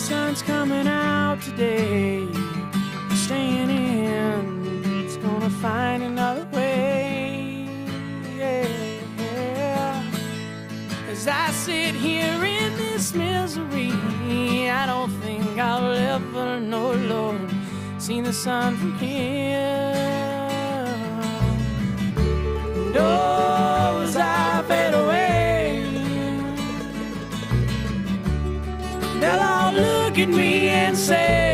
sun's coming out today. Staying in, it's gonna find another way. Yeah. As I sit here in this misery, I don't think I'll ever know, Lord, see the sun from here. They'll all look at me and say,